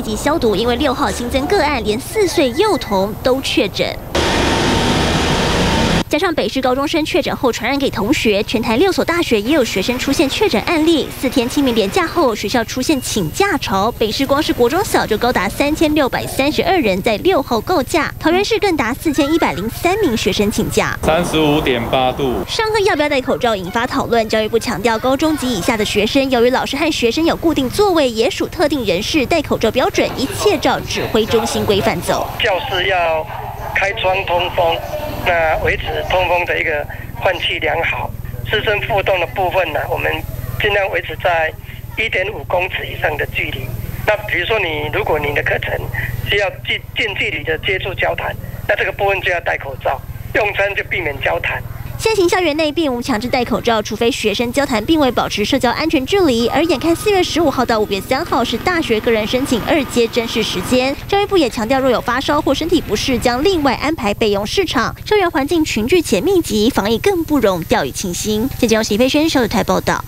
立即消毒，因为六号新增个案，连四岁幼童都确诊。加上北市高中生确诊后传染给同学，全台六所大学也有学生出现确诊案例。四天清明连假后，学校出现请假潮，北市光是国中小就高达三千六百三十二人在六号告假，桃园市更达四千一百零三名学生请假。三十五点八度，上课要不要戴口罩引发讨论。教育部强调，高中及以下的学生，由于老师和学生有固定座位，也属特定人士，戴口罩标准一切照指挥中心规范走。教室要开窗通风。那维持通风的一个换气良好，师生互动的部分呢，我们尽量维持在一点五公尺以上的距离。那比如说你，如果你的课程需要近近距离的接触交谈，那这个部分就要戴口罩，用餐就避免交谈。现行校园内并无强制戴口罩，除非学生交谈并未保持社交安全距离。而眼看四月十五号到五月三号是大学个人申请二阶正式时间，教育部也强调，若有发烧或身体不适，将另外安排备用市场。校园环境群聚且密集，防疫更不容掉以轻心。记者由喜飞轩收台报道。